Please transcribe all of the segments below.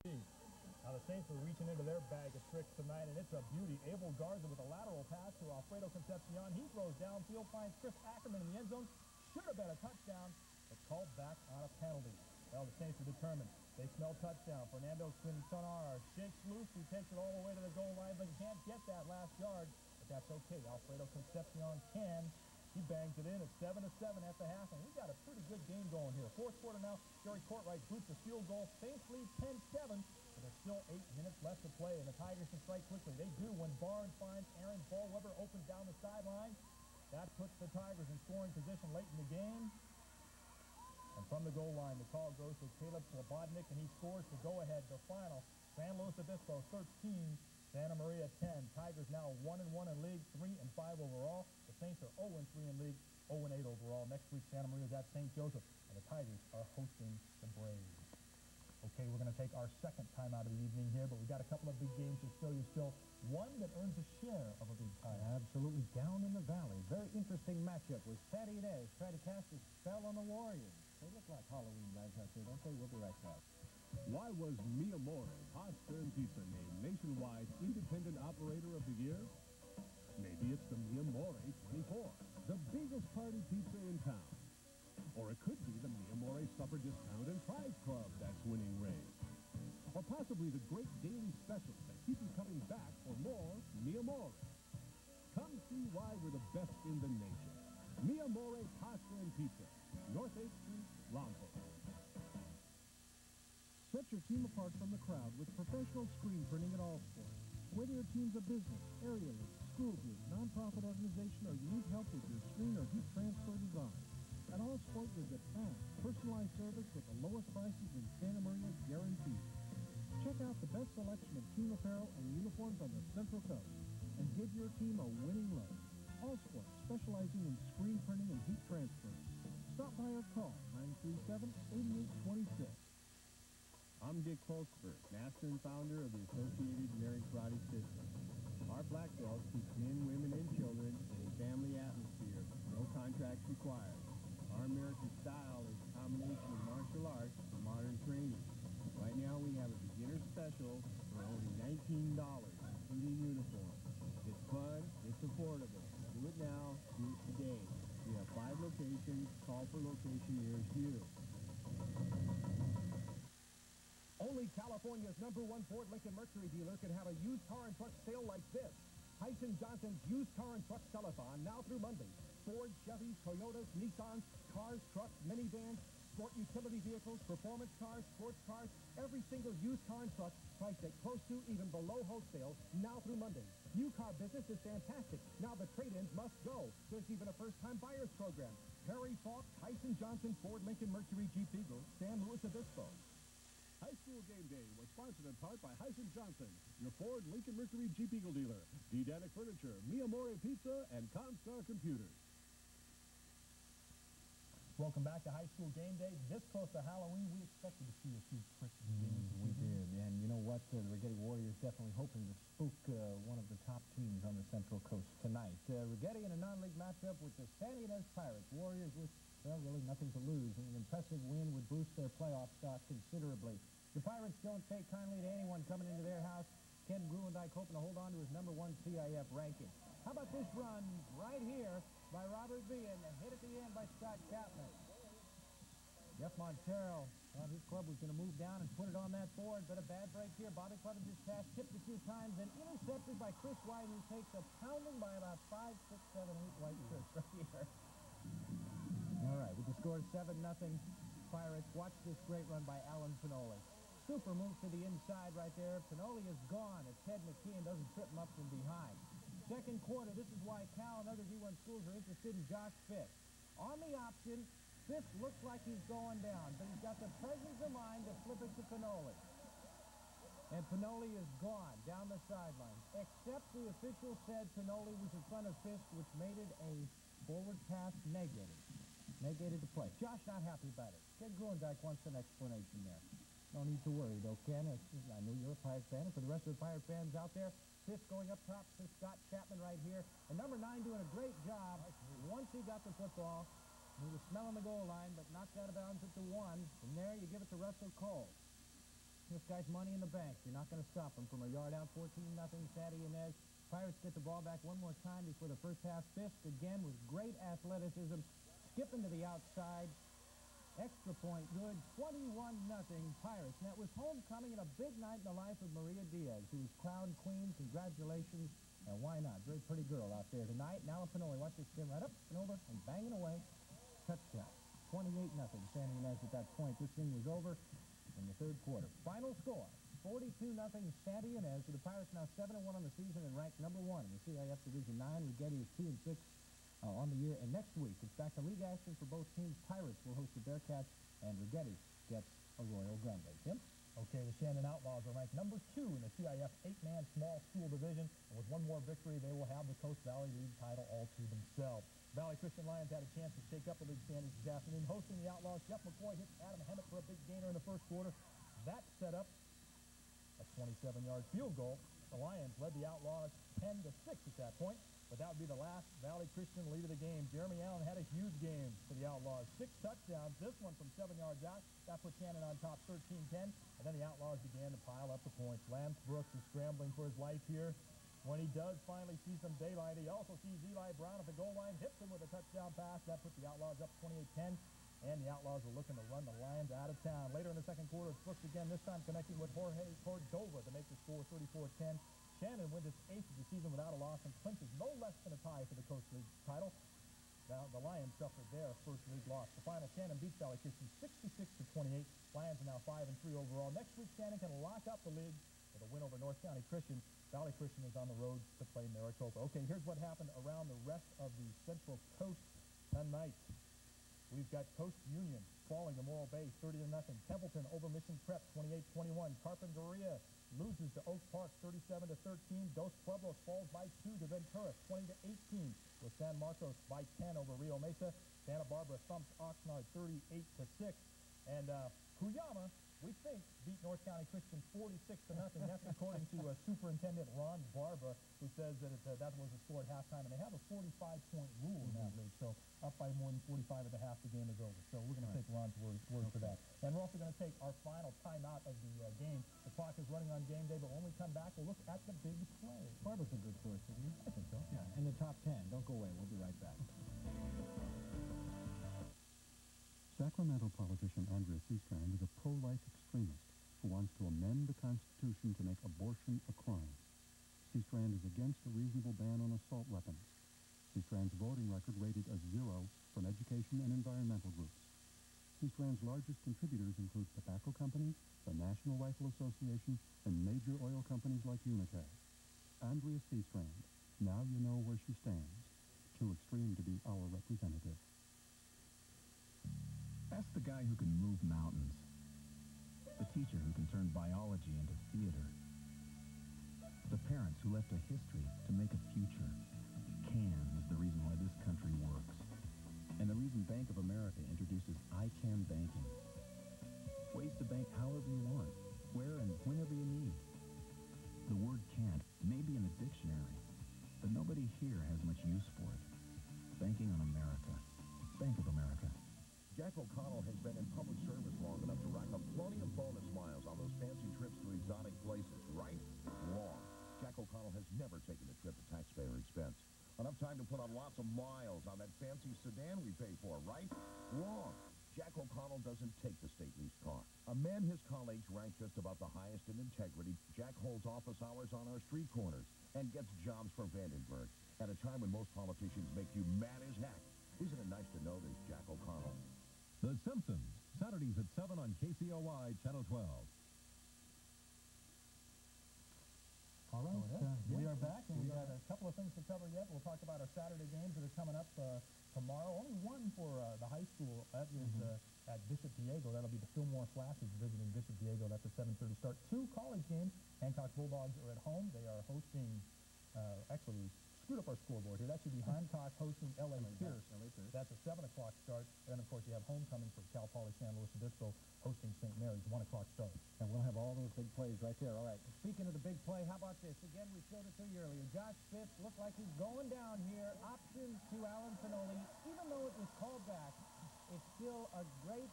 Now the Saints are reaching into their bag of tricks tonight, and it's a beauty. Abel Garza with a lateral pass to Alfredo Concepcion. He throws downfield, finds Chris Ackerman in the end zone. Should have been a touchdown, but called back on a penalty. Well, the Saints are determined. They smell touchdown. Fernando Quintanar shakes loose. He takes it all the way to the goal line, but he can't get that last yard. But that's okay. Alfredo Concepcion can. He bangs it in at 7 to 7 at the half, and we've got a pretty good game going here. Fourth quarter now, Jerry Courtright boots a field goal. Saints lead 10-7, but there's still eight minutes left to play, and the Tigers can strike quickly. They do when Barnes finds Aaron Ballweber open down the sideline. That puts the Tigers in scoring position late in the game. And from the goal line, the call goes to Caleb Slobodnik, and he scores to go ahead. The final, San Luis Obispo 13, Santa Maria 10. Tigers now 1 and 1 in league, 3 and 5 overall. The Saints are 0 and 3 in league, 0-8 overall. Next week, Santa Maria is at St. Joseph, and the Tigers are hosting the Braves. Okay, we're going to take our second time out of the evening here, but we've got a couple of big games to show you still. One that earns a share of a big time. Absolutely down in the valley. Very interesting matchup with Fatty Inez try to cast a spell on the Warriors. They look like Halloween guys out there, don't they? We'll be right back. Why was Mia More Pasta and Pizza named Nationwide Independent Operator of the Year? Maybe it's the Mia More 24, the biggest party pizza in town. Or it could be the Mia More Supper Discount and Prize Club that's winning raves. Or possibly the great daily specials that keep you coming back for more Mia More. Come see why we're the best in the nation. Mia More Pasta and Pizza. North 8th Street, Lompoc. Set your team apart from the crowd with professional screen printing at all sports. Whether your team's a business, area league, school group, nonprofit organization, or you need help with your screen or heat transfer design, at all sports you'll get fast, personalized service with the lowest prices in Santa Maria guaranteed. Check out the best selection of team apparel and uniforms on the Central Coast and give your team a winning look. All sports specializing in screen printing and heat transfer. Stop by or call 937-8826. I'm Dick Folksberg, master and founder of the Associated American Karate System. Our black belts teach men, women, and children in a family atmosphere, no contracts required. Our American style is a combination of martial arts and modern training. Right now we have a beginner special for only $19, including uniform. It's fun, it's affordable. Do it now, do it today. We have five locations. Call for location nearest you. Only California's number one Ford Lincoln Mercury dealer can have a used car and truck sale like this. Tyson Johnson's used car and truck telethon now through Monday. Ford, Chevys, Toyotas, Nissans, cars, trucks, minivans, sport utility vehicles, performance cars, sports cars, every single used car and truck priced at close to, even below wholesale, now through Monday. New car business is fantastic. Now the trade-ins must go. There's even a first-time buyers program. Perry Falk, Tyson Johnson, Ford, Lincoln, Mercury, Jeep Eagle, San Luis Obispo. High School Game Day was sponsored in part by Tyson Johnson, your Ford, Lincoln, Mercury, Jeep Eagle dealer, D-Danic Furniture, Mia More Pizza, and Comstar Computers. Welcome back to High School Game Day. This close to Halloween, we expected to see a few tricks and games. Mm, we did, and you know what? Uh, the Righetti Warriors definitely hoping to spook uh, one of the top teams on the Central Coast tonight. Uh, Righetti in a non-league matchup with the San Ynez Pirates. Warriors with, well, really nothing to lose, and an impressive win would boost their playoff stock considerably. The Pirates don't take kindly to anyone coming into their house. Ken Gruendijk hoping to hold on to his number one CIF ranking. How about this run right here by Robert Vian, hit at the end by Scott Chapman. Jeff Montero thought his club was going to move down and put it on that board, but a bad break here. Bobby Clevenger's pass tipped a few times and intercepted by Chris White, who takes a pounding by about five, six, seven, eight white shirts right here. All right, with the score 7 nothing. Pirates. Watch this great run by Alan Pinoli. Super move to the inside right there. Pinoli is gone as Ted McKeon doesn't trip him up from behind. Second quarter, this is why Cal and other D1 schools are interested in Josh Fisk. On the option, Fisk looks like he's going down, but he's got the presence of mind to flip it to Pinoli. And Pinoli is gone down the sideline, except the official said Pinoli was in front of Fisk, which made it a forward pass negative. Negated the play. Josh not happy about it. Ted Gruendijk wants an explanation there. No need to worry, though, Ken. I know you're a Pirate fan, and for the rest of the Pirate fans out there, Fisk going up top to Scott Chapman right here. And number nine doing a great job. Once he got the football, he was smelling the goal line, but knocked out of bounds at the one. From there, you give it to Russell Cole. This guy's money in the bank. You're not going to stop him from a yard out, 14 nothing. Santa Ynez. Pirates get the ball back one more time before the first half. Fisk again with great athleticism, skipping to the outside. Extra point good, 21 nothing Pirates. And that was homecoming and a big night in the life of Maria Diaz, who was crowned queen. Congratulations. And why not? Very pretty girl out there tonight. Now Pinoli, watch this spin right up and over and banging away. Touchdown. 28 nothing. Santa Ynez at that point. This thing was over in the third quarter. Final score, 42 nothing Santa Ynez. So the Pirates now 7 and 1 on the season and ranked number one in the CIF Division 9. Righetti is 2 and 6 uh, on the year. And next week, it's back to league action for both teams. Pirates will host the Bearcats, and Righetti gets Arroyo Grande. Tim? Okay, the Shandon Outlaws are ranked number two in the CIF eight-man small school division. And with one more victory, they will have the Coast Valley League title all to themselves. Valley Christian Lions had a chance to shake up the league standings this afternoon. Hosting the Outlaws, Jeff McCoy hit Adam Hennett for a big gainer in the first quarter. That set up a 27-yard field goal. The Lions led the Outlaws 10 to 6 at that point. But that would be the last Valley Christian lead of the game. Jeremy Allen had a huge game for the Outlaws. Six touchdowns. This one from seven yards out. That put Shandon on top 13-10. And then the Outlaws began to pile up the points. Lance Brooks is scrambling for his life here. When he does finally see some daylight, he also sees Eli Brown at the goal line, hits him with a touchdown pass. That put the Outlaws up 28-10 and the Outlaws were looking to run the Lions out of town. Later in the second quarter, it's Brooks again, this time connecting with Jorge Cordova to make the score 34-10. Shandon wins his eighth of the season without a loss and clinches no less than a tie for the Coast League title. Now, the Lions suffered their first league loss. The final, Shandon beats Valley Christian 66 to 28. Lions are now 5 and 3 overall. Next week, Shandon can lock up the league with a win over North County Christian. Valley Christian is on the road to play Maricopa. Okay, here's what happened around the rest of the Central Coast tonight. We've got Coast Union falling to Morro Bay 30 to nothing. Templeton over Mission Prep 28-21. Carpinteria loses to Oak Park 37 to 13. Dos Pueblos falls by 2 to Ventura 20 to 18 with San Marcos by 10 over Rio Mesa. Santa Barbara thumps Oxnard 38 to 6. And uh, Cuyama we think beat North County Christian 46 to nothing. That's according to uh, Superintendent Ron Barba, who says that it, uh, that was a score at halftime, and they have a 45-point rule in that league. So up by more than 45 at the half, the game is over. So we're going right. to take Ron's word, word okay. for that. And we're also going to take our final timeout of the uh, game. The clock is running on game day, but when we come back, we'll look at the big play. Barba's a good source, isn't he? I think so. Yeah. In the top 10. Don't go away. We'll be right back. Sacramento politician Andrea Seastrand is a pro-life extremist who wants to amend the Constitution to make abortion a crime. Seastrand is against a reasonable ban on assault weapons. Seastrand's voting record rated a zero from education and environmental groups. Seastrand's largest contributors include tobacco companies, the National Rifle Association, and major oil companies like Unocal. Andrea Seastrand, now you know where she stands. Too extreme to be our representative. Ask the guy who can move mountains. The teacher who can turn biology into theater. The parents who left a history to make a future. CAN is the reason why this country works. And the reason Bank of America introduces time to put on lots of miles on that fancy sedan we pay for, right? Wrong. Jack O'Connell doesn't take the state leased car. A man his colleagues rank just about the highest in integrity, Jack holds office hours on our street corners and gets jobs for Vandenberg at a time when most politicians make you mad as heck. Isn't it nice to know there's Jack O'Connell? The Simpsons, Saturdays at 7 on KCOY Channel 12. All right, uh, we are back, and we've got a couple of things to cover yet. We'll talk about our Saturday games that are coming up uh, tomorrow. Only one for uh, the high school. That is mm -hmm. at Bishop Diego. That'll be the Fillmore Flashes visiting Bishop Diego. That's a 7.30 start. Two college games. Hancock Bulldogs are at home. They are hosting, uh, actually, screwed up our scoreboard here. That should be Hancock hosting L.A. Pierce. That's a 7 o'clock start. And, of course, you have homecoming for Cal Poly San Luis Obispo hosting St. Mary's, 1 o'clock start. And we'll have all those big plays right there. All right. Speaking of the big play, how about this? Again, we showed it to you earlier. Josh Fisk looked like he's going down here. Option to Alan Pinoli. Even though it was called back, it's still a great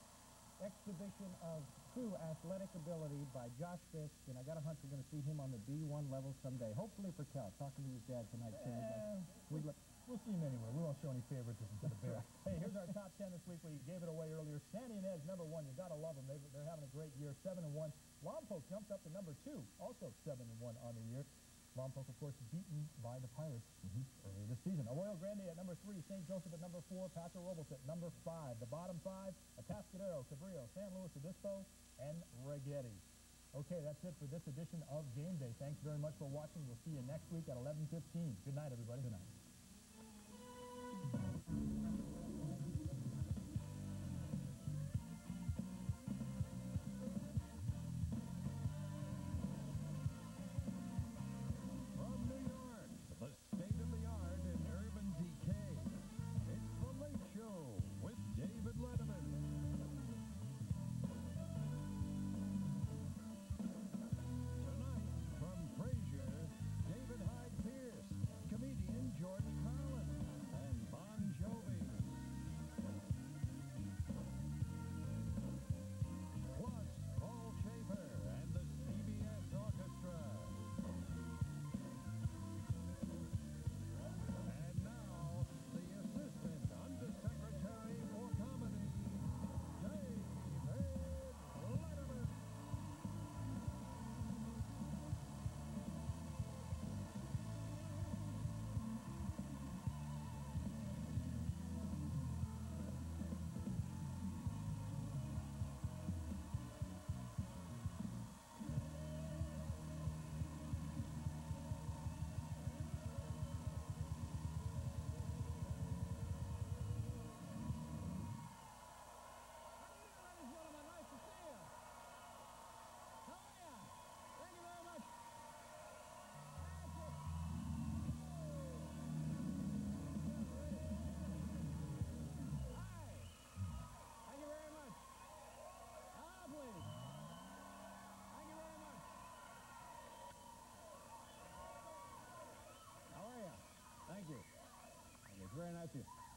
exhibition of athletic ability by Josh Fisk, and I got a hunch we're going to see him on the D1 level someday. Hopefully for Cal. Talking to his dad tonight, Eh, we'd like, We'll see him anywhere. We won't show any favoritism to the Bears. hey, here's our top 10 this week. We gave it away earlier. Sandy and Ed's number one. You got to love them. They, they're having a great year. 7 and 1. Lompoc jumped up to number two. Also 7 and 1 on the year. Lompoc, of course, beaten by the Pirates earlier this season. Arroyo Grande at number three. St. Joseph at number four. Paso Robles at number five. The bottom five, Atascadero, Cabrillo, San Luis Obispo, and Righetti. Okay, that's it for this edition of Game Day. Thanks very much for watching. We'll see you next week at 11.15. Good night, everybody. Good night.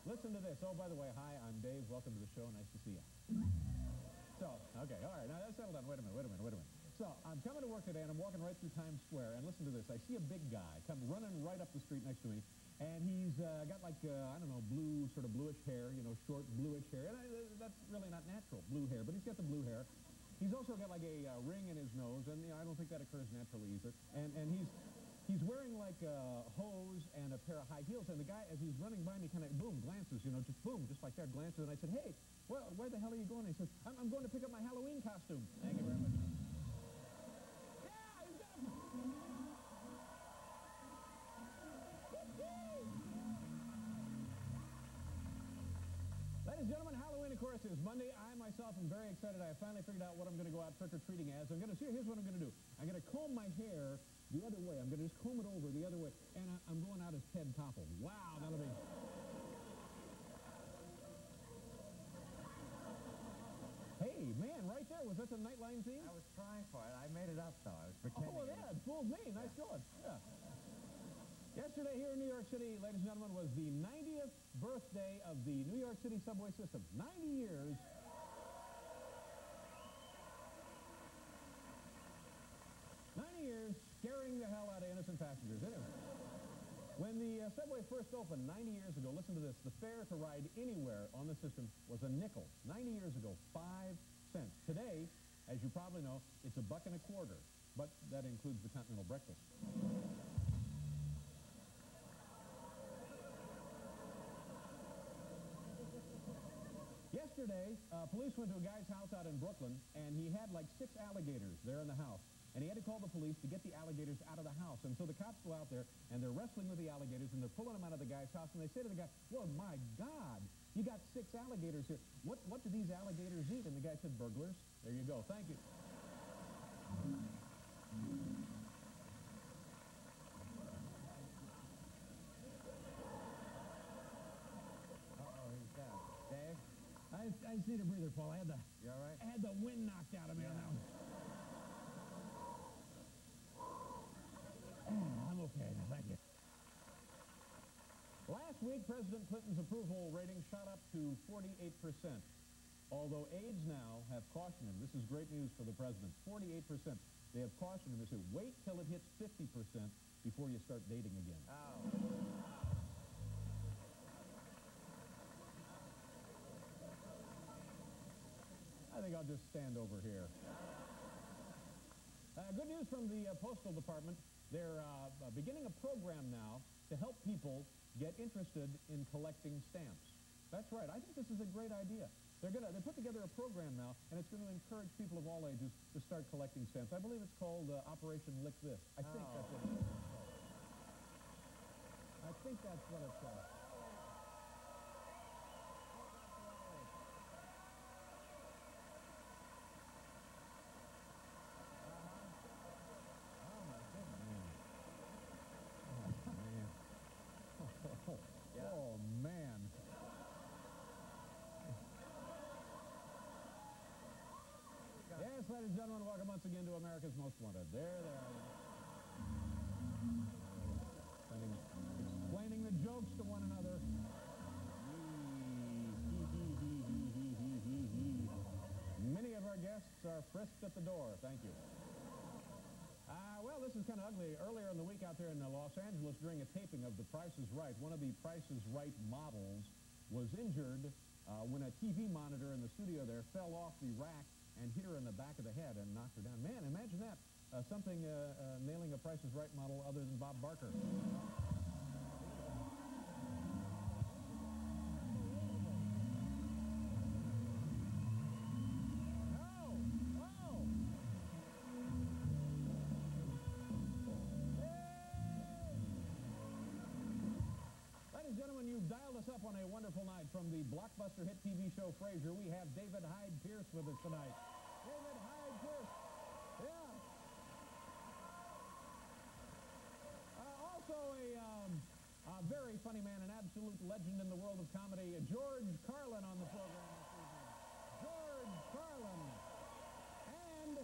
Listen to this. Oh, by the way, hi, I'm Dave. Welcome to the show. Nice to see you. So, okay, all right. Now, that's settled settle down. Wait a minute, wait a minute, wait a minute. So, I'm coming to work today, and I'm walking right through Times Square, and listen to this. I see a big guy come running right up the street next to me, and he's uh, got like, uh, I don't know, blue, sort of bluish hair, you know, short bluish hair. And I, that's really not natural, blue hair, but he's got the blue hair. He's also got like a uh, ring in his nose, and you know, I don't think that occurs naturally either. And, and he's he's wearing like a hose and a pair of high heels, and the guy, as he's running by me, kind of boom, glances, you know, just boom, just like that, glances. And I said, hey, well, where the hell are you going? And he says, I'm, I'm going to pick up my Halloween costume. Thank you very much. Ladies and gentlemen, Halloween, of course, is Monday. I myself am very excited. I finally figured out what I'm going to go out trick-or-treating as. I'm going to see, here's what I'm going to do. I'm going to comb my hair the other way. I'm going to just comb it over the other way, and I, I'm going out as Ted Koppel. Wow, that'll be... Hey, man, right there. Was that the Nightline theme? I was trying for it. I made it up, though. I was Oh, pretending. well, yeah, it fooled me. Nice going. Yeah. Yesterday here in New York City, ladies and gentlemen, was the 90th birthday of the New York City subway system. 90 years. Ninety years scaring the hell out of innocent passengers. Anyway, when the uh, subway first opened 90 years ago, listen to this, the fare to ride anywhere on the system was a nickel. 90 years ago, five cents. Today, as you probably know, it's a buck and a quarter, but that includes the continental breakfast. Yesterday, uh, police went to a guy's house out in Brooklyn, and he had like six alligators there in the house. And he had to call the police to get the alligators out of the house. And so the cops go out there, and they're wrestling with the alligators, and they're pulling them out of the guy's house. And they say to the guy, well, my God, you got six alligators here. What, what do these alligators eat? And the guy said, burglars. There you go. Thank you. Uh-oh, he's down. Dave, I, I just need a breather, Paul. I had the, you all right? I had the wind knocked out of me on that one. Okay. Thank you. Last week, President Clinton's approval rating shot up to 48%. Although aides now have cautioned him, this is great news for the president, 48%. They have cautioned him. They say, wait till it hits 50% before you start dating again. I think I'll just stand over here. Uh, good news from the uh, Postal Department. They're uh, beginning a program now to help people get interested in collecting stamps. That's right. I think this is a great idea. They're going to they put together a program now, and it's going to encourage people of all ages to start collecting stamps. I believe it's called uh, Operation Lick This. I think that's what it's called. I think that's what it's called. Oh, my goodness. Oh, man. Oh, man. Yes, ladies and gentlemen, welcome once again to America's Most Wanted. There they are. Explaining, explaining the jokes to one another. Many of our guests are frisked at the door. Thank you. Uh, well, this is kind of ugly. Earlier in the week out there in uh, Los Angeles, during a taping of The Price is Right, one of the Price is Right models was injured uh, when a TV monitor in the studio there fell off the rack and hit her in the back of the head and knocked her down. Man, imagine that. Uh, something uh, uh, nailing a Price is Right model other than Bob Barker. You've dialed us up on a wonderful night from the blockbuster hit TV show Frasier. We have David Hyde Pierce with us tonight. David Hyde Pierce. Yeah. Uh, also a, um, a very funny man, an absolute legend in the world of comedy, George Carlin on the program this evening. George Carlin. And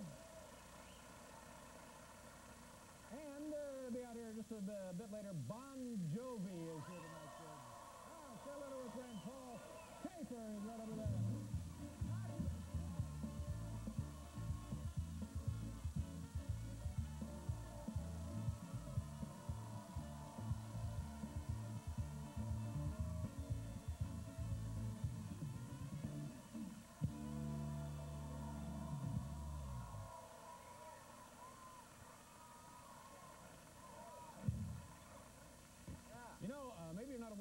and uh, be out here just a bit later. Bon Jovi is here tonight. Oh, say hello to our friend Paul is right over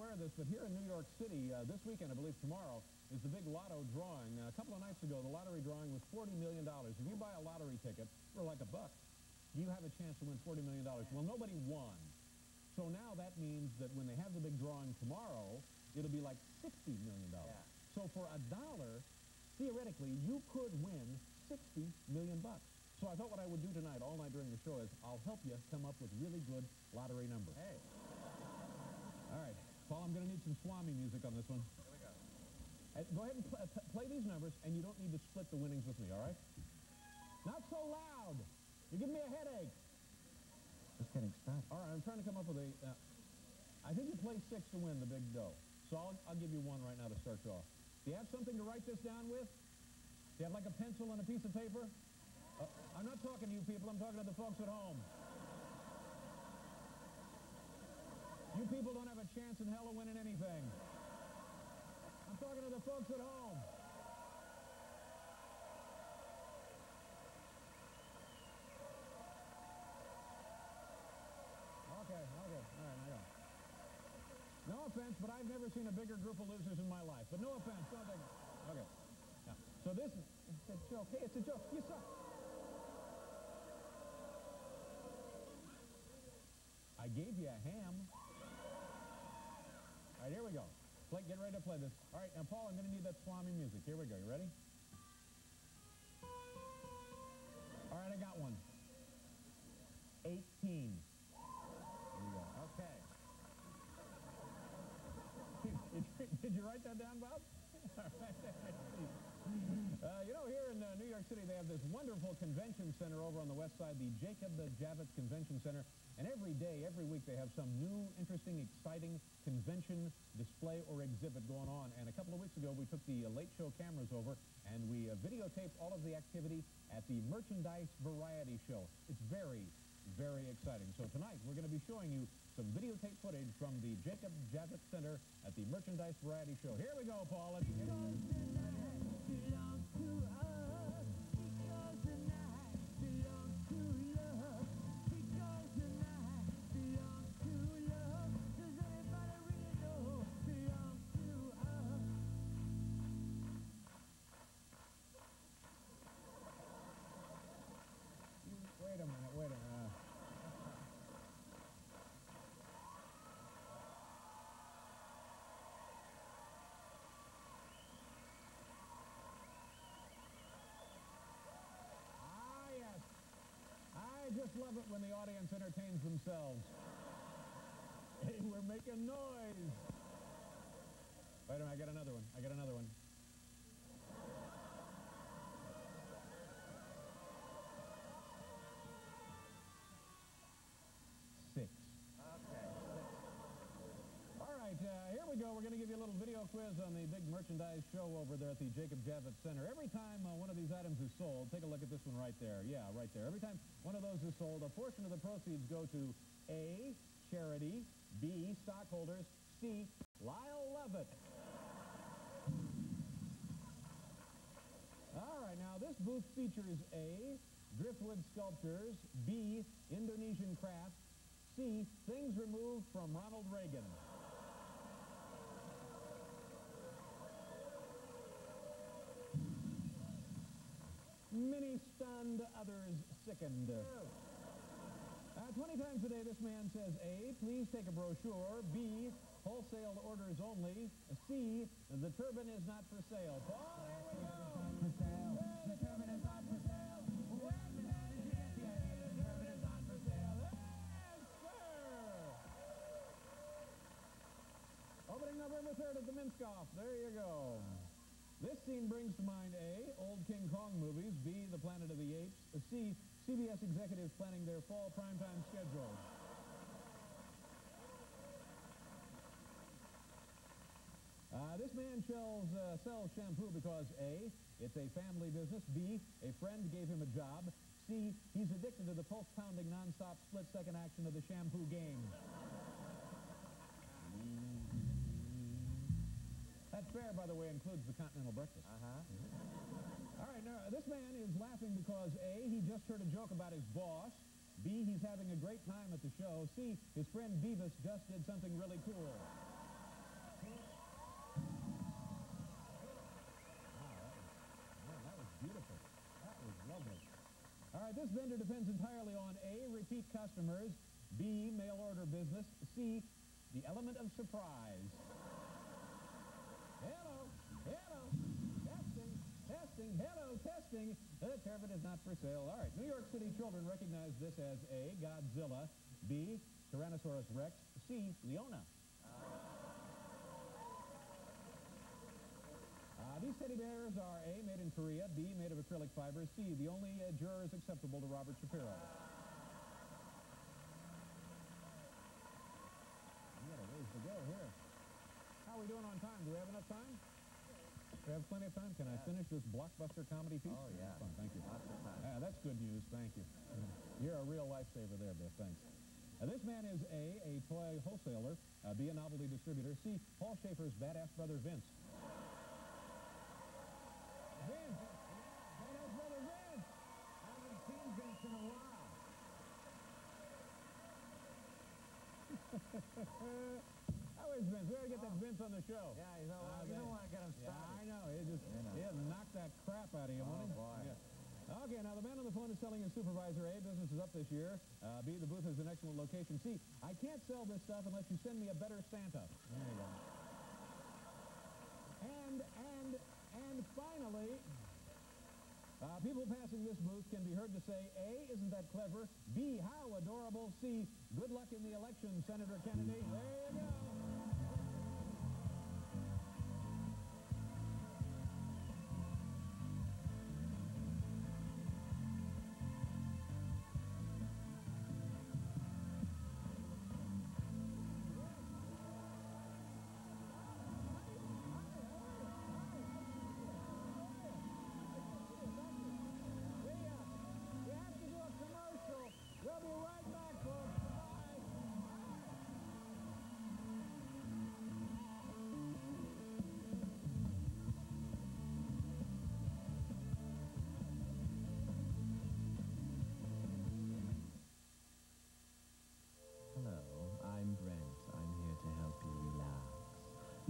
aware of this, but here in New York City, uh, this weekend, I believe tomorrow, is the big lotto drawing. Uh, a couple of nights ago, the lottery drawing was $40 million. If you buy a lottery ticket for like a buck, you have a chance to win $40 million. Well, nobody won. So now that means that when they have the big drawing tomorrow, it'll be like $60 million. So for a dollar, theoretically, you could win 60 million bucks. So I thought what I would do tonight, all night during the show, is I'll help you come up with really good lottery numbers. Hey. All right. Paul, I'm going to need some Swami music on this one. Go. go ahead and pl- uh, play these numbers, and you don't need to split the winnings with me, all right? Not so loud. You're giving me a headache. Just getting started. All right, I'm trying to come up with a... Uh, I think you play six to win the big dough. So I'll, I'll give you one right now to start you off. Do you have something to write this down with? Do you have like a pencil and a piece of paper? Uh, I'm not talking to you people. I'm talking to the folks at home. You people don't have chance in hell of winning anything. I'm talking to the folks at home. Okay, okay, all right, I know. No offense, but I've never seen a bigger group of losers in my life. But no offense, don't Okay. So this is it's a joke. Hey, it's a joke. You suck. I gave you a ham. Right, here we go. Play, get ready to play this. All right, now, Paul, I'm going to need that Swami music. Here we go. You ready? All right, I got one. 18. Here we go. Okay. did, you, you write that down, Bob? Uh, you know, here in uh, New York City, they have this wonderful convention center over on the west side, the Jacob the Javits Convention Center. And every day, every week, they have some new, interesting, exciting convention display or exhibit going on. And a couple of weeks ago, we took the uh, Late Show cameras over, and we uh, videotaped all of the activity at the Merchandise Variety Show. It's very, very exciting. So tonight, we're going to be showing you some videotape footage from the Jacob Javits Center at the Merchandise Variety Show. Here we go, Paul. Let's get on. I just love it when the audience entertains themselves. Hey, we're making noise. Wait a minute, I got another one. I got another one. Six. Okay. All right, uh, here we go. We're going to give you quiz on the big merchandise show over there at the Jacob Javits Center. Every time uh, one of these items is sold, take a look at this one right there. Yeah, right there. Every time one of those is sold, a portion of the proceeds go to A, charity, B, stockholders, C, Lyle Lovett. All right, now this booth features A, driftwood sculptures, B, Indonesian crafts, C, things removed from Ronald Reagan. Many stunned, others sickened. Uh, 20 times a day, this man says A, please take a brochure. B, wholesale orders only. C, the turban is not for sale. Paul, there we go. For sale. The turban is not for sale. The man who gets the idea the turban is not for sale? Yes, sir. Opening November 3rd at the Minskoff. There you go. This scene brings to mind A, old King Kong movies, B, The Planet of the Apes, C, CBS executives planning their fall primetime schedule. Uh, this man sells, uh, sells shampoo because A, it's a family business, B, a friend gave him a job, C, he's addicted to the pulse-pounding, non-stop, split-second action of the shampoo game. That fare, by the way, includes the continental breakfast. Uh-huh. All right, now, this man is laughing because A, he just heard a joke about his boss. B, he's having a great time at the show. C, his friend Beavis just did something really cool. Wow, that was, man, that was beautiful. That was lovely. All right, this vendor depends entirely on A, repeat customers, B, mail order business, C, the element of surprise. Hello, hello, testing, testing, hello, testing. The turbine is not for sale. All right, New York City children recognize this as A, Godzilla, B, Tyrannosaurus Rex, C, Leona. Uh, these teddy bears are A, made in Korea, B, made of acrylic fiber, C, the only uh, jurors acceptable to Robert Shapiro. We got a ways to go here. How are we doing on time? Do we have enough time? We have plenty of time. Can I finish this blockbuster comedy piece? Oh, yeah. Fine, thank you. Lots of time. Yeah, that's good news. Thank you. You're a real lifesaver there, Biff. Thanks. Uh, this man is A, a toy wholesaler, uh, B, a novelty distributor, C, Paul Shaffer's badass brother Vince. Vince! Badass brother Vince! I haven't seen Vince in a while. Is Vince? We gotta get that Vince on the show. Yeah, you know, Uh, you don't want to get him Yeah. I know. He just You know. it knocked that crap out of you, Oh, boy. Yeah. Okay, now the man on the phone is telling his supervisor, A, business is up this year. Uh, B, the booth is an excellent location. C, I can't sell this stuff unless you send me a better Santa. There you go. And, and, and finally, uh, people passing this booth can be heard to say, A, isn't that clever? B, how adorable? C, good luck in the election, Senator Kennedy. There you go.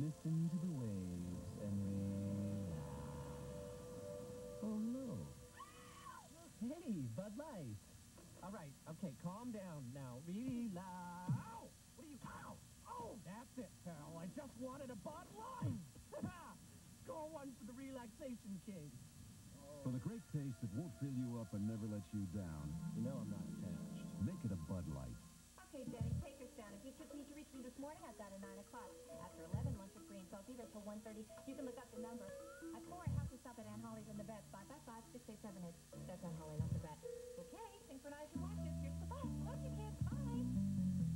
Listen to the waves and relax. Oh, no. Hey, Bud Light. All right, okay, calm down now. Relax. Ow! What are you... Ow! Oh, that's it, pal. I just wanted a Bud Light. Score one for the relaxation king. For the great taste that won't fill you up and never let you down, You know I'm not attached. make it a Bud Light. Okay, Jenny, take this down. If you should need to reach me this morning, I've got a 9 o'clock. After 11, lunch at Green, so I'll be there till 1.30. You can look up the number. At 4, I have to stop at Aunt Holly's in the vet. 555-6878. That's Aunt Holly, not the vet. Okay, synchronize your watches. Here's the bus. Love you, kids. Bye.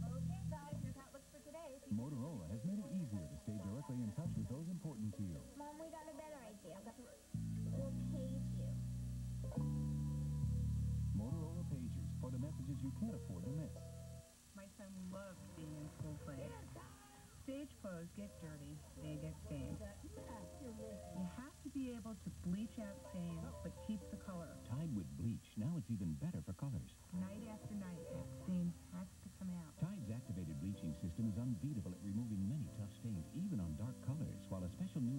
Okay, guys, here's how it looks for today. Motorola has made it easier to stay directly in touch with those important to you. Mom, we got a better idea. I've got to... We'll page you. Motorola Pagers for the messages you can't afford to miss. My son loves being in school plays. Stage clothes get dirty, they get stained. You have to be able to bleach out stains, but keep the color. Tide with bleach. Now it's even better for colors. Night after night, that stain has to come out. Tide's activated bleaching system is unbeatable at removing many tough stains, even on dark colors, while a special new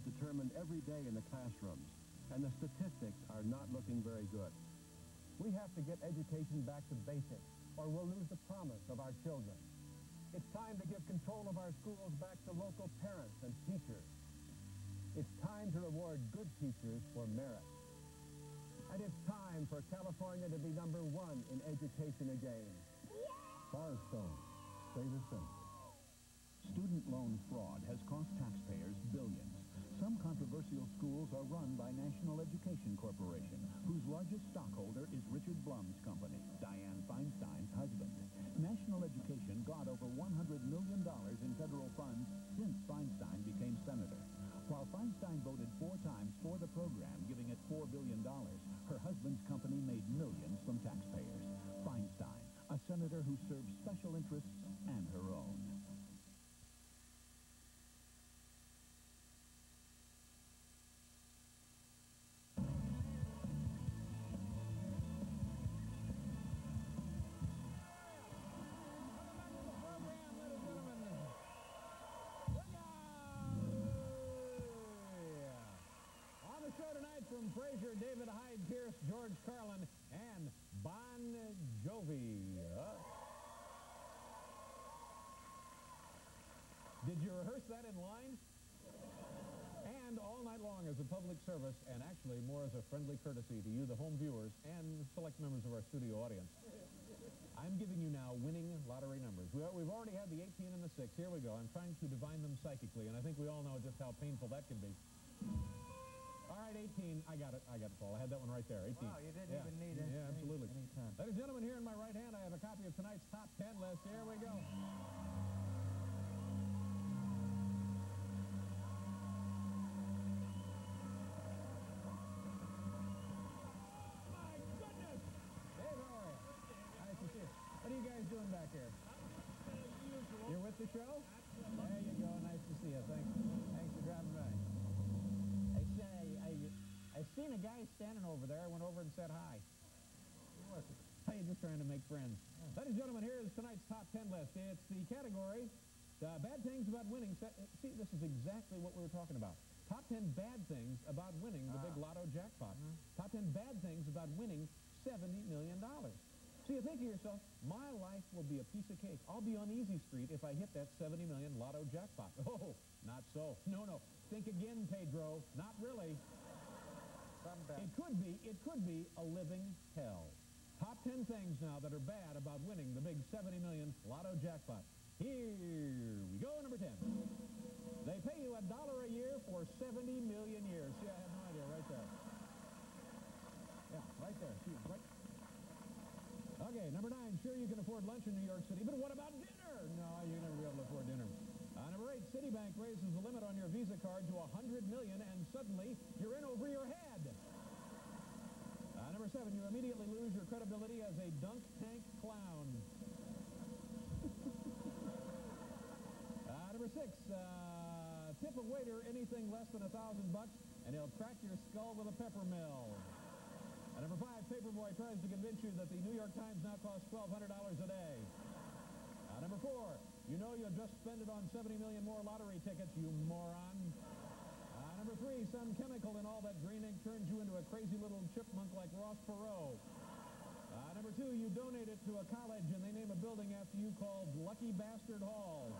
is determined every day in the classrooms, and the statistics are not looking very good. We have to get education back to basics, or we'll lose the promise of our children. It's time to give control of our schools back to local parents and teachers. It's time to reward good teachers for merit. And it's time for California to be number one in education again. Firestone. The same. Student loan fraud has cost taxpayers billions. Some controversial schools are run by National Education Corporation, whose largest stockholder is Richard Blum's company, Dianne Feinstein's husband. National Education got over $100 million in federal funds since Feinstein became senator. While Feinstein voted four times for the program, giving it $4 billion, her husband's company made millions from taxpayers. Feinstein, a senator who serves special interests and her own. David Hyde Pierce, George Carlin, and Bon Jovi. Uh, did you rehearse that in line? And all night long as a public service, and actually more as a friendly courtesy to you, the home viewers, and select members of our studio audience. I'm giving you now winning lottery numbers. We've already had the 18 and the 6. Here we go. I'm trying to divine them psychically, and I think we all know just how painful that can be. All right, 18. I got it. I got it, Paul. I had that one right there. 18. Wow, you didn't yeah. even need it. Yeah, any- absolutely. any time. Ladies and gentlemen, here in my right hand, I have a copy of tonight's top 10 list. Here we go. My goodness! Dave, how are you? Nice to see you. What are you guys doing back here? You're with the show? There you go. Nice to see you. Thanks. Thanks for dropping by. I say, I, I seen a guy standing over there. I went over and said hi. Hey, just trying to make friends. Ladies and gentlemen, here is tonight's top 10 list. It's the category, uh, bad things about winning. Uh, See, this is exactly what we were talking about. Top 10 bad things about winning the big lotto jackpot. Top 10 bad things about winning $70 million. So you think to yourself, my life will be a piece of cake. I'll be on easy street if I hit that 70 million lotto jackpot. Oh, not so. No, no. Think again, Pedro. Not really. It could be, it could be a living hell. Top 10 things now that are bad about winning the big 70 million lotto jackpot. Here we go, number 10. They pay you a dollar a year for 70 million years. See, I had no idea right there. Yeah, right there. See, right. Okay, number nine. Sure, you can afford lunch in New York City, but what about dinner? No, you're never be able to afford dinner. Uh, number eight, Citibank raises the limit on your Visa card to 100 million, and suddenly you're in over your head. Seven, you immediately lose your credibility as a dunk tank clown. uh, number six, uh, tip a waiter anything less than a thousand bucks, and he'll crack your skull with a pepper mill. Uh, number five, Paperboy tries to convince you that the New York Times now costs $1,200 a day. Uh, number four, you know you'll just spend it on 70 million more lottery tickets, you moron. Three, some chemical in all that green ink turns you into a crazy little chipmunk like Ross Perot. Uh, number two, you donate it to a college and they name a building after you called Lucky Bastard Hall.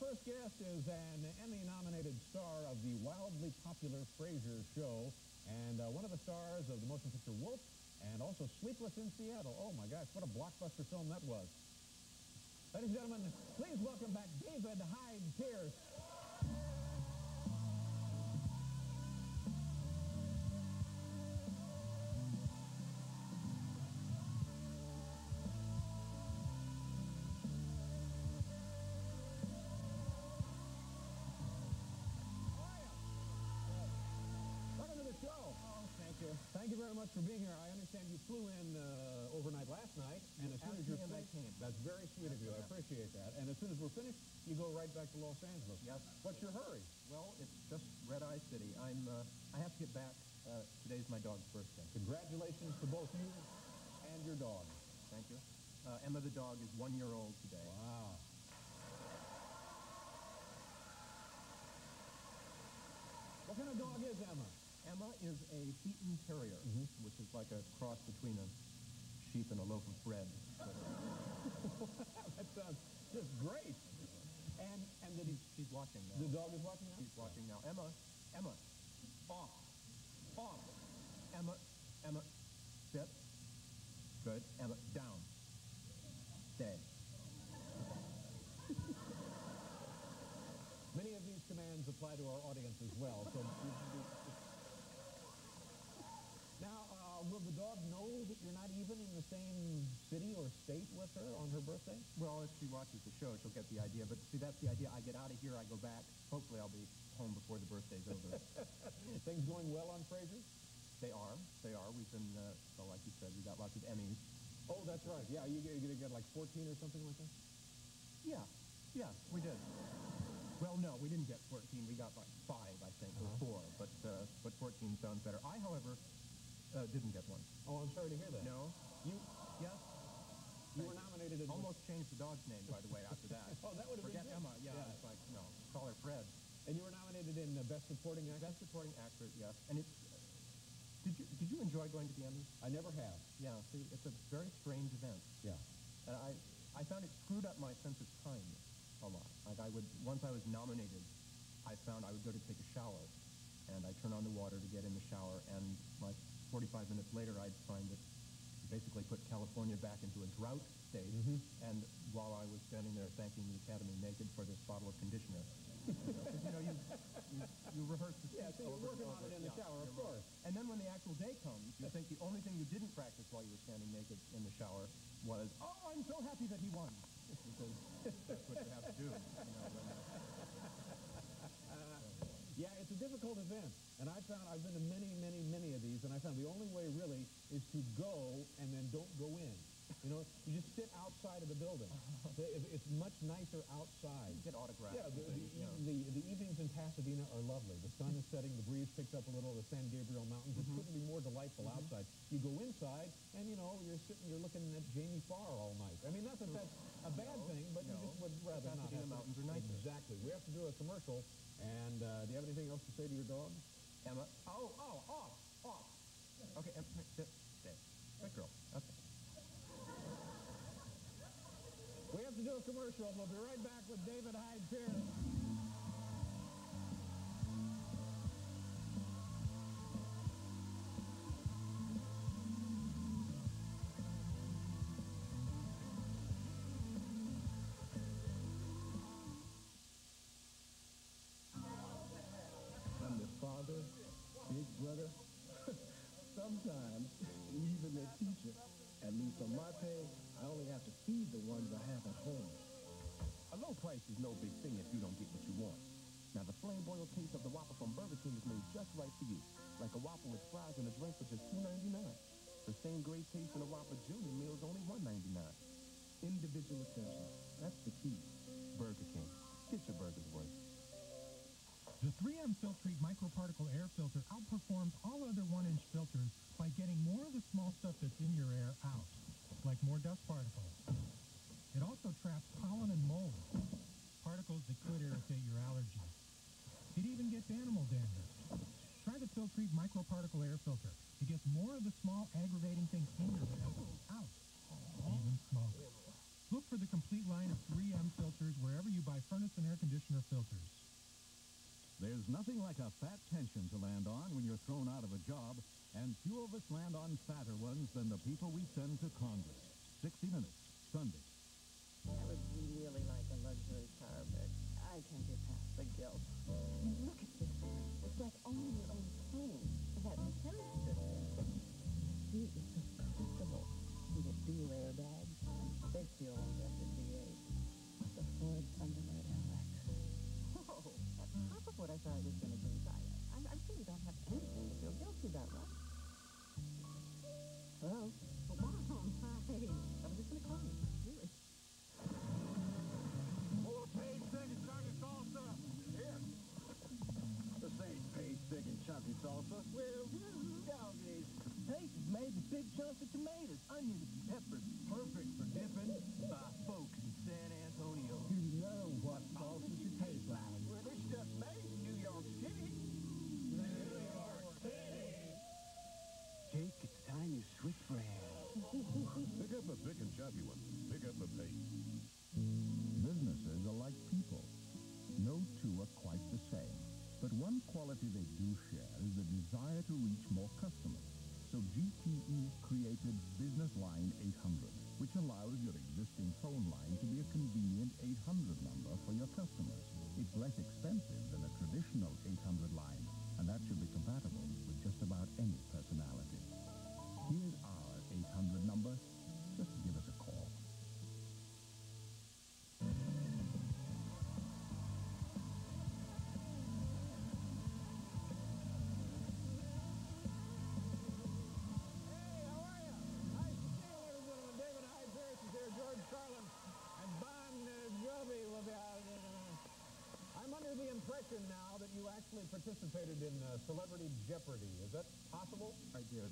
First guest is an Emmy-nominated star of the wildly popular Frasier show and uh, one of the stars of the motion picture Wolf and also Sleepless in Seattle. Oh, my gosh, what a blockbuster film that was. Ladies and gentlemen, please welcome back David Hyde Pierce. Thank you. Very much for being here. I understand you flew in uh, overnight last night, and as soon as you're finished, that's very sweet of you. I appreciate that. And as soon as we're finished, you go right back to Los Angeles. Yes. What's your hurry? Well, it's just Red Eye City. I'm, uh, I have to get back. Uh, today's my dog's birthday. Congratulations to both you and your dog. Thank you. Uh, Emma the dog is one year old today. Wow. What kind of dog is Emma? Is a Wheaten Terrier, Mm-hmm. which is like a cross between a sheep and a loaf of bread. That sounds just great. And and did he, she's watching now. the dog is watching now? She's watching now. Emma, Emma, off, off. Emma, Emma, sit. Good. Emma, down. Stay. Many of these commands apply to our audience as well. So now, uh, will the dog know that you're not even in the same city or state with her on her birthday? Well, if she watches the show, she'll get the idea. But see, that's the idea. I get out of here, I go back. Hopefully, I'll be home before the birthday's over. Things going well on Frasier? they are. They are. We've been, uh, well, like you said, we got lots of Emmys. Oh, that's right. Yeah, you get, you get like 14 or something like that? Yeah. Yeah, we did. Well, no, we didn't get 14. We got like five, I think, or four. But uh, but 14 sounds better. I, however, uh, didn't get one. Oh, I'm sorry to hear that. No. You Yes. you were nominated in Almost changed the dog's name, by the way, after that. Oh, that would have been Forget good. Emma. Yeah, Yeah. it's like, no, call her Fred. And you were nominated in uh, Best Supporting Actor? Best supporting actor, yes. And it's, did you, did you enjoy going to the Emmys? I never have. Yeah, see, it's a very strange event. Yeah. And I, I found it screwed up my sense of time a lot. Like I would, once I was nominated, I found I would go to take a shower, and I'd turn on the water to get in the shower, and like 45 minutes later, I'd find that basically put California back into a drought state, and while I was standing there thanking the Academy naked for this bottle of conditioner. you know, you know, you, you, you rehearse the Yeah, so you're working on it in the Yeah, shower, of you're right. course. And then when the actual day comes, you think the only thing you didn't practice while you were standing naked in the shower was, oh, I'm so happy that he won. Because that's what you have to do. You know, when, uh, Yeah, it's a difficult event. And I found, I've been to many, many, many of these, and I found the only way really is to go and then don't go in. You know, you just sit outside of the building. It's much nicer outside. Get autographs. Yeah, the, the, you know. the, the evenings in Pasadena are lovely. The sun is setting, the breeze picks up a little, the San Gabriel Mountains. It mm-hmm. couldn't be more delightful mm-hmm. outside. You go inside, and you know, you're sitting, you're looking at Jamie Farr all night. I mean, not that that's a bad thing, but you just would rather not Pasadena have to- mountains are nicer. Exactly. We have to do a commercial, and uh, do you have anything else to say to your dog? Emma. Oh, oh, off, off. Okay, Emma, sit, stay. Good girl. Okay. We have to do a commercial. We'll be right back with David Hyde Pierce. Sometimes even their teacher. At least on my pay, I only have to feed the ones I have at home. A low price is no big thing if you don't get what you want. Now, the flame broiled taste of the Whopper from Burger King is made just right for you. Like a Whopper with fries and a drink for just $2.99. The same great taste in a Whopper Junior meal is only $1.99. Individual attention. That's the key. Burger King. Get your burgers worth. The 3M Filtrete microparticle air filter outperforms all other one-inch filters by getting more of the small stuff that's in your air out, like more dust particles. It also traps pollen and mold, particles that could irritate your allergies. It even gets animal dander. Try the Filtrete microparticle air filter. It gets more of the small aggravating things in your air out, even smoke. Look for the complete line of 3M filters wherever you buy furnace and air conditioner filters. There's nothing like a fat pension to land on when you're thrown out of a job, and few of us land on fatter ones than the people we send to Congress. 60 Minutes, impression now that you actually participated in uh, Celebrity Jeopardy. Is that possible? I did.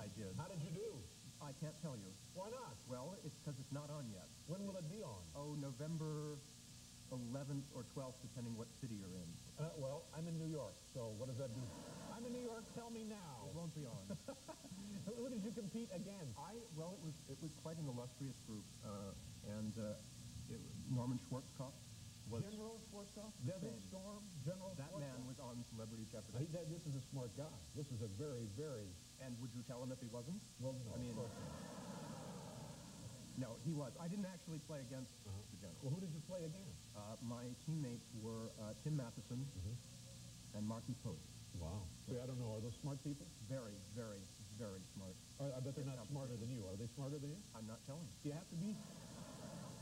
I did. How did you do? I can't tell you. Why not? Well, it's because it's not on yet. When will it be on? Oh, November 11th or 12th, depending what city you're in. Uh, well, I'm in New York, so what does that do? I'm in New York. Tell me now. It won't be on. Who did you compete against? I well, it was it was quite an illustrious group, uh, and uh, it, Norman Schwarzkopf was General Schwarzkopf? Desert Same. Storm? General that Schwarzkopf? man was on Celebrity Uh, Jeopardy. he- that- this is a smart guy. This is a very, very... And would you tell him if he wasn't? Well, no, I mean, of course not. no, he was. I didn't actually play against the general. Well, who did you play against? Uh, my teammates were uh, Tim Matheson and Markie Post. Wow. See, I don't know. Are those smart people? Very, very, very smart. Or, I bet they're not smarter than you. Are they smarter than you? I'm not telling. Do you have to be...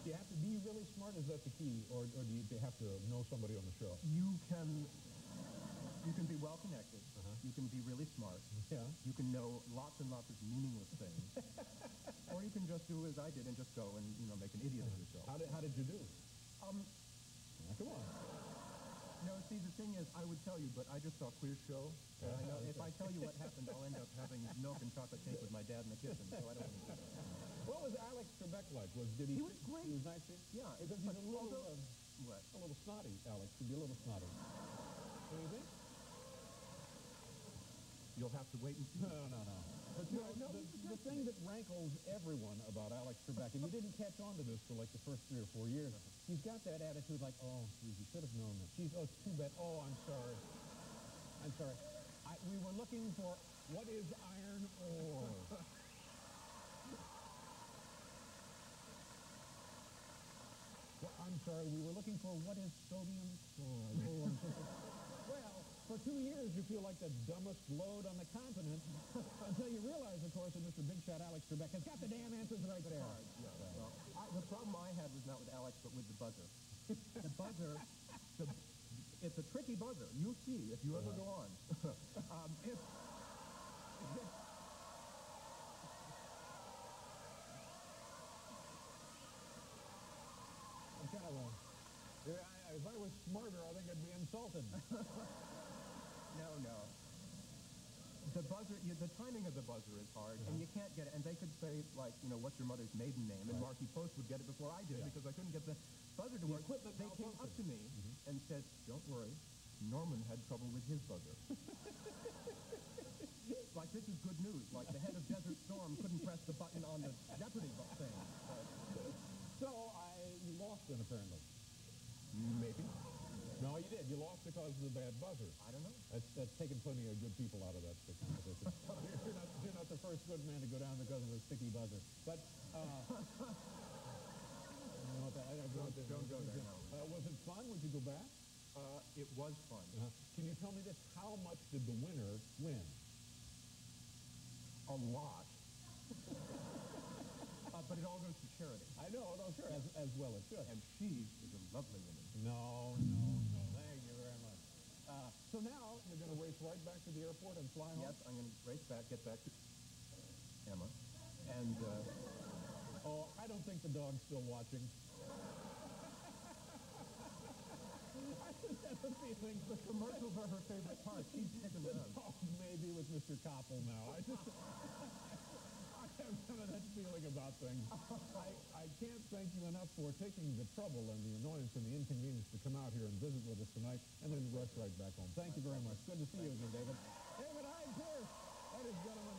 Do you have to be really smart? Is that the key? Or, or do you have to know somebody on the show? You can You can be well connected. You can be really smart. Yeah. You can know lots and lots of meaningless things. or you can just do as I did and just go and, you know, make an idiot of yourself. How did, how did you do? Um, come on. no, see, the thing is, I would tell you, but I just saw Quiz Show, and I know if I tell you what happened, I'll end up having milk and chocolate cake with my dad in the kitchen, so I don't want to do that. What was Alex Trebek like? Was did he? He was great. He was nice. Yeah, Because he's a little, although- uh, What? a little snotty. Alex could be a little snotty. What do you think? You'll have to wait and see. No, no, no. But you know, the, the thing that rankles everyone about Alex Trebek, and you didn't catch on to this for like the first three or four years, he's got that attitude like, oh, geez, you should have known this. Geez, oh, it's too bad. Oh, I'm sorry. I'm sorry. I, we were looking for what is iron ore. Well, I'm sorry, we were looking for what is sodium chloride. Oh, well, for two years you feel like the dumbest load on the continent until you realize, of course, that Mr. Big Shot Alex Trebek has got the damn answers right there. Yeah, well, I, the problem I had was not with Alex, but with the buzzer. the buzzer, the, it's a tricky buzzer. You'll see if you ever go on. um, if, I'm kind of wrong. Yeah, I, if I was smarter, I think I'd be insulted. no, no. The buzzer, you, the timing of the buzzer is hard, and you can't get it. And they could say, like, you know, what's your mother's maiden name? And Markie Post would get it before I did Yeah. because I couldn't get the buzzer to The work. equipment They came up to me mm-hmm. and said, don't worry, Norman had trouble with his buzzer. like, this is good news. Like, the head of Desert Storm couldn't press the button on the Jeopardy bu- thing. So I lost then, apparently. Maybe. No, you did. You lost because of the bad buzzer. I don't know. That's, that's taken plenty of good people out of that sticky competition. you're, not, you're not the first good man to go down because of a sticky buzzer. But, uh... I don't know what that- I don't Don't go there. Uh, was it fun? Would you go back? Uh, it was fun. Uh, can you tell me this? How much did the winner win? A lot. uh, but it all goes to charity. I know, no, sure, as, as well it should. And she is a lovely woman. No, no, no. Thank you very much. Uh, so now you're going to race right back to the airport and fly home? Yes, I'm going to race back, get back to Emma. And, uh, Oh, I don't think the dog's still watching. I just have a feeling the commercials are her favorite part. She's picking the them. dog may be with Mr. Koppel now. I just... I of that feeling about things. I, I can't thank you enough for taking the trouble and the annoyance and the inconvenience to come out here and visit with us tonight and then rush right back home. Thank you very much. Good to see you again, David. David Hyde Pierce, ladies and gentlemen.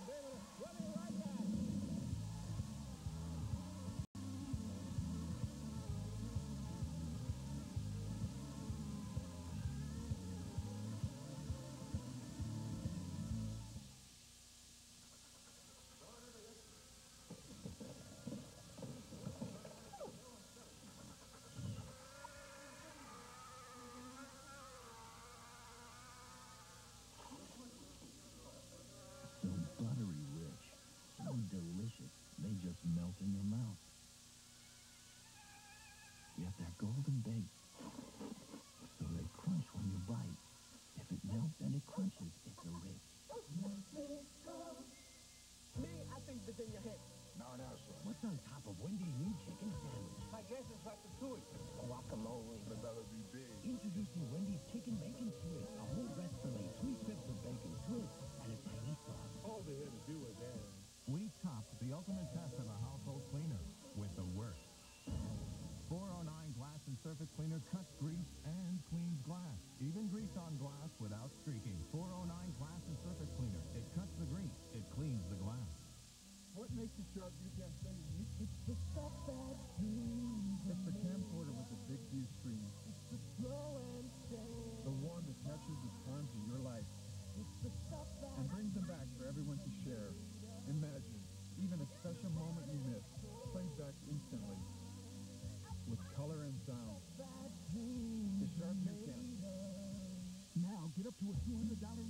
To a $200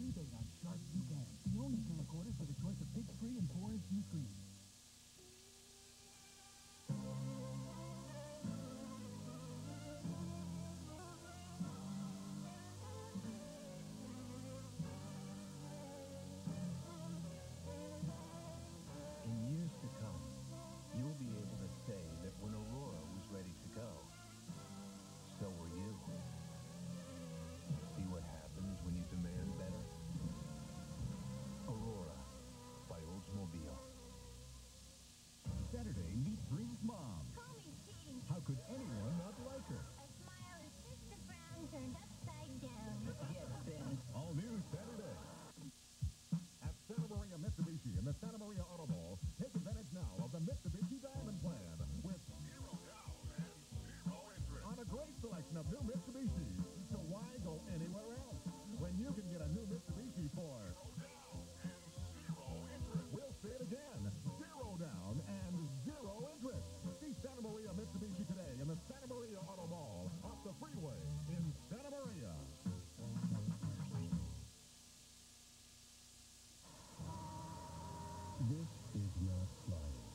is not flying.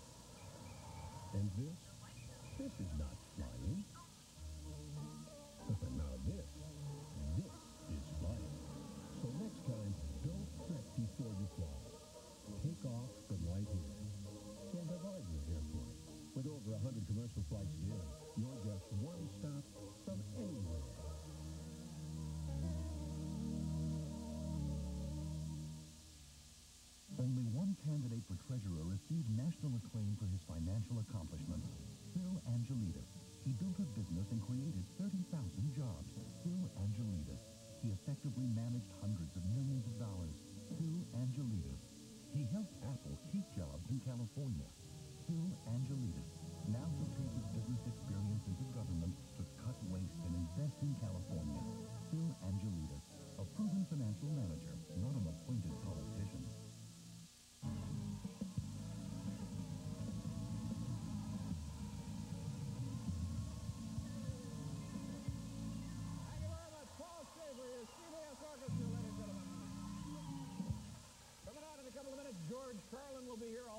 And this, this is not flying. now this, this is flying. So next time, don't fret before you fly. Take off from right here. All your airport. With over a hundred commercial flights year, you're just one stop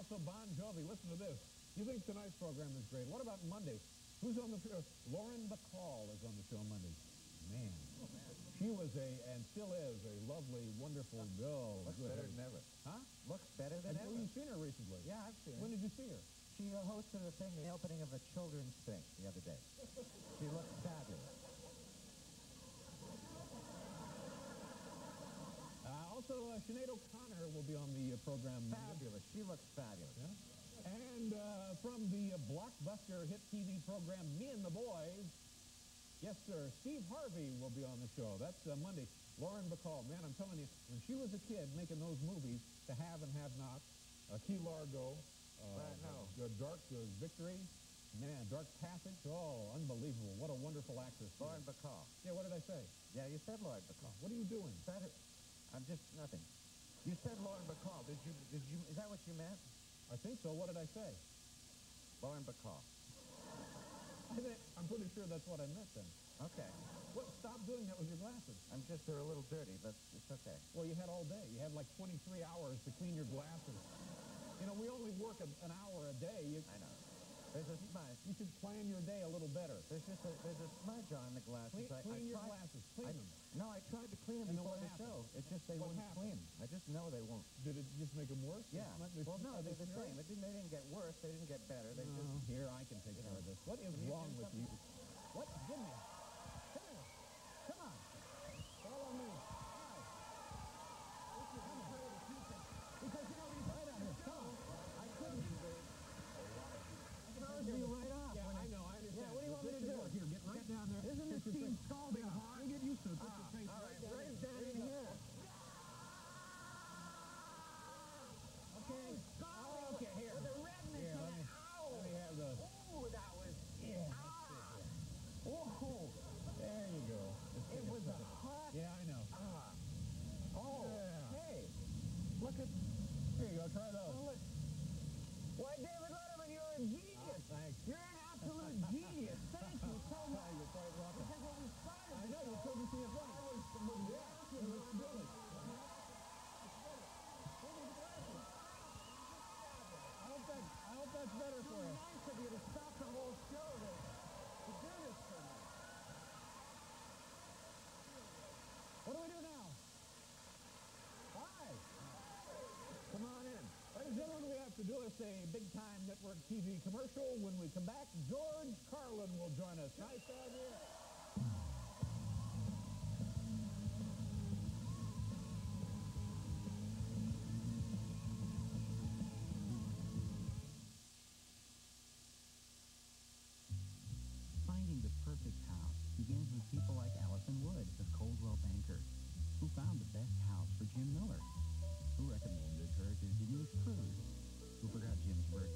also Bon Jovi. Listen to this. You think tonight's program is great. What about Monday? Who's on the show? Lauren Bacall is on the show Monday. Man. She was a, and still is, a lovely, wonderful girl. Looks Good better than ever. Huh? Looks better than And ever. You've seen her recently. Yeah, I've seen her. When did you see her? She uh, hosted a thing, the opening of a children's thing the other day. She looked fabulous. Uh, also, uh, Sinead O'Connor will be on the uh, program. Fabulous. She looks fabulous. Yeah. And uh, from the uh, blockbuster hit TV program Me and the Boys, yes, sir, Steve Harvey will be on the show. That's uh, Monday. Lauren Bacall, man, I'm telling you, when she was a kid making those movies, The Have and Have Not, uh, Key Largo, uh, Right, uh, Dark uh, Victory, man, Dark Passage, oh, unbelievable. What a wonderful actress. Lauren. Bacall. Yeah, what did I say? Yeah, you said Lauren Bacall. What are you doing? Better. I'm just nothing. You said Lauren Bacall. Did you? Did you? Is that what you meant? I think so. What did I say? Lauren Bacall. I'm pretty sure that's what I meant then. Okay. What? Stop doing that with your glasses. I'm just they're a little dirty, but it's okay. Well, you had all day. You had like 23 hours to clean your glasses. You know, we only work a, an hour a day. You, I know. There's a smudge. you should plan your day a little better. There's just a there's a smudge on the glasses. Clean, I, clean I your tried, glasses. Clean I, them. No, I tried to clean them And before the happened? show. It's just they What wouldn't happened? clean. I just know they won't. Did it just make them worse? Yeah. It's- Well, no, they're the same. It didn't, they didn't get worse. They didn't get better. They No, just here, I can take care of this. What is wrong with you? What? Give me. Come here. Come on. Follow me. Hi. This is come on. Because you know he's right on here. Come on. I couldn't. throws you right off. Yeah, when I it- know. I understand. Yeah, what do you want me to This do? is- Here, get right down there. Isn't Put this your steam face- scalding Yeah, hot? You get used to it. Put Ah, your face all right right, down raise there. down There in you go. here. Okay. Oh, okay, here. With the redness Here, in let it. me, Ow! let me have the... Ooh, that was. Yeah. Ah! Oh, There you go. Let's it take was a second. hot. Yeah, I know. Ah. Oh, Yeah. hey. Look at. Here you go. Try those. Well, A big-time network TV commercial. When we come back, George Carlin will join us. Nice to have you. Finding the perfect house begins with people like Allison Wood the Coldwell Banker, who found the best house for Jim Miller, who recommended her to Denise Cruz who forgot Jim's birthday but